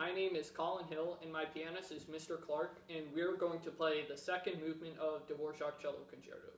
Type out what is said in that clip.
My name is Colin Hill, and my pianist is Mr. Clark, and we're going to play the second movement of Dvorak Cello Concerto.